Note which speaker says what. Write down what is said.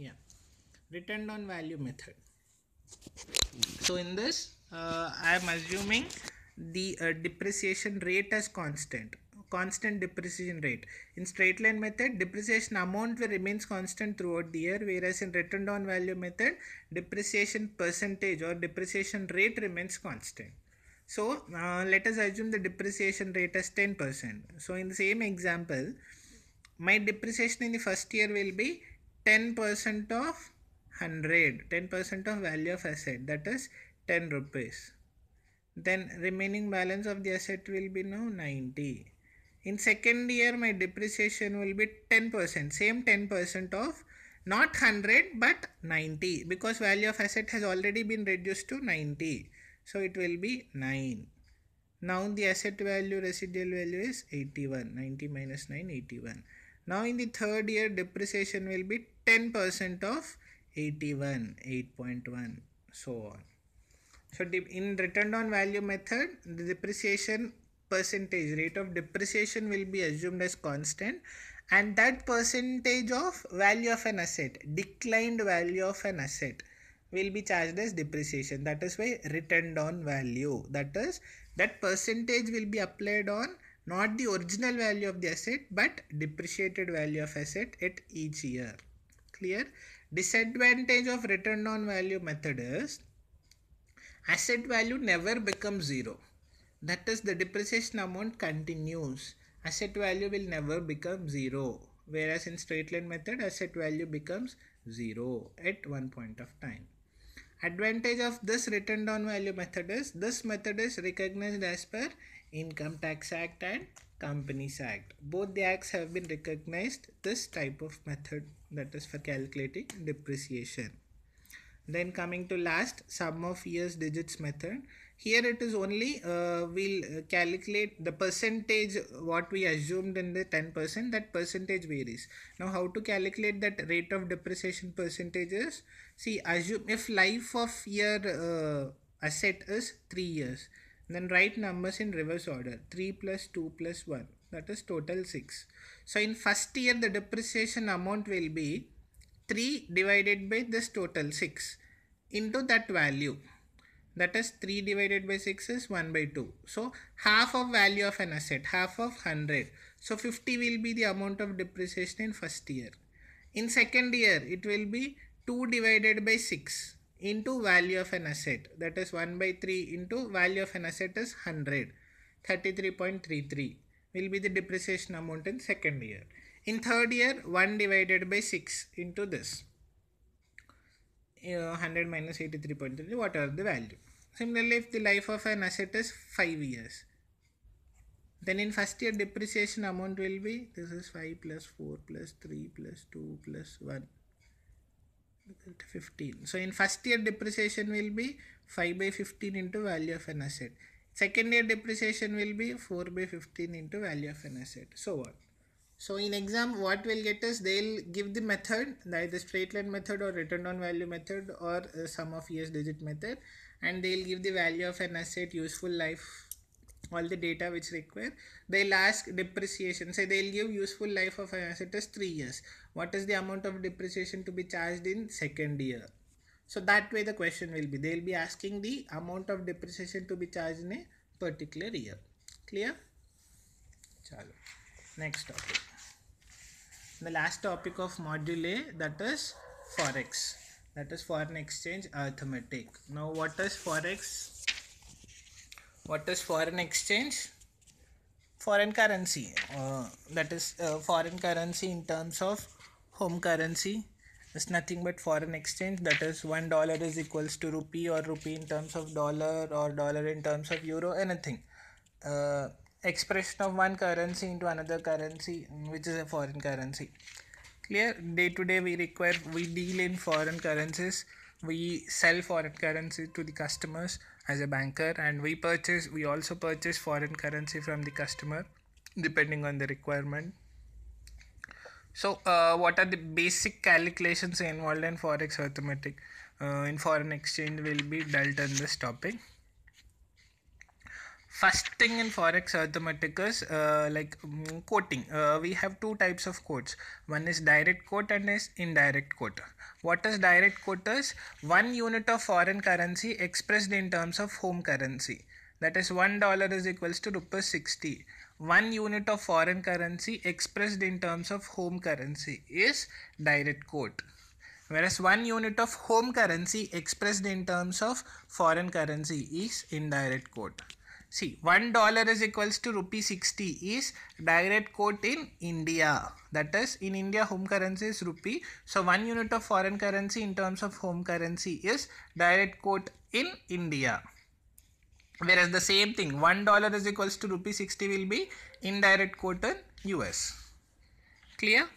Speaker 1: yeah. Written down value method. So in this uh, i am assuming the uh, depreciation rate as constant constant depreciation rate. In straight line method depreciation amount remains constant throughout the year whereas in written down value method depreciation percentage or depreciation rate remains constant. So uh, let us assume the depreciation rate as 10% so in the same example my depreciation in the first year will be 10% of 100 10% of value of asset that is 10 rupees. Then remaining balance of the asset will be now 90 in second year my depreciation will be 10% same 10% of not 100 but 90 because value of asset has already been reduced to 90 so it will be 9 now the asset value residual value is 81 90 minus 9 81 now in the third year depreciation will be 10% of 81 8.1 so on. So in written down value method the depreciation percentage rate of depreciation will be assumed as constant and that percentage of value of an asset declined value of an asset will be charged as depreciation. That is why written down value that is that percentage will be applied on not the original value of the asset but depreciated value of asset at each year clear. Disadvantage of written down value method is asset value never becomes zero. That is the depreciation amount continues. Asset value will never become zero. Whereas in straight line method asset value becomes zero at one point of time. Advantage of this written down value method is this method is recognized as per income tax act and companies act. Both the acts have been recognized. This type of method that is for calculating depreciation. Then coming to last sum of years digits method. Here it is only uh, we'll calculate the percentage what we assumed in the 10% that percentage varies. Now how to calculate that rate of depreciation percentages? See assume if life of your uh, asset is 3 years then write numbers in reverse order. 3 plus 2 plus 1 that is total 6 so in first year the depreciation amount will be 3 divided by this total 6 into that value. That is 3 divided by 6 is 1 by 2 so half of value of an asset half of 100 so 50 will be the amount of depreciation in first year. In second year it will be 2 divided by 6 into value of an asset that is 1 by 3 into value of an asset is 100 33.33 will be the depreciation amount in second year. In third year 1 divided by 6 into this uh, 100 minus 83.3 what are the value? Similarly if the life of an asset is 5 years then in first year depreciation amount will be this is 5 plus 4 plus 3 plus 2 plus 1 15 so in first year depreciation will be 5 by 15 into value of an asset. Second year depreciation will be 4 by 15 into value of an asset. So on so in exam what we'll get us? They'll give the method either straight line method or written down value method or uh, sum of years digit method. And they'll give the value of an asset useful life all the data which require they'll ask depreciation. Say they'll give useful life of an asset as 3 years. What is the amount of depreciation to be charged in second year? So that way the question will be they'll be asking the amount of depreciation to be charged in a particular year. Clear? Chalo. next topic. The last topic of module a that is forex. That is foreign exchange arithmetic. Now what is forex what is foreign exchange? Foreign currency. Uh, that is uh, foreign currency in terms of home currency. Is nothing but foreign exchange. That is one dollar is equals to rupee or rupee in terms of dollar or dollar in terms of euro anything. Uh, expression of one currency into another currency which is a foreign currency. Clear? Day to day we require we deal in foreign currencies we sell foreign currency to the customers as a banker and we purchase we also purchase foreign currency from the customer depending on the requirement. So uh, what are the basic calculations involved in forex arithmetic uh, in foreign exchange will be dealt in this topic first thing in forex arithmetic is uh, like um, quoting. Uh, we have two types of quotes. One is direct quote and is indirect quote. What is direct quote is one unit of foreign currency expressed in terms of home currency. That is one dollar is equals to rupees 60 one unit of foreign currency expressed in terms of home currency is direct quote. Whereas one unit of home currency expressed in terms of foreign currency is indirect quote See, one dollar is equals to rupee 60 is direct quote in India. That is, in India, home currency is rupee. So, one unit of foreign currency in terms of home currency is direct quote in India. Whereas the same thing, one dollar is equals to rupee 60 will be indirect quote in US. Clear?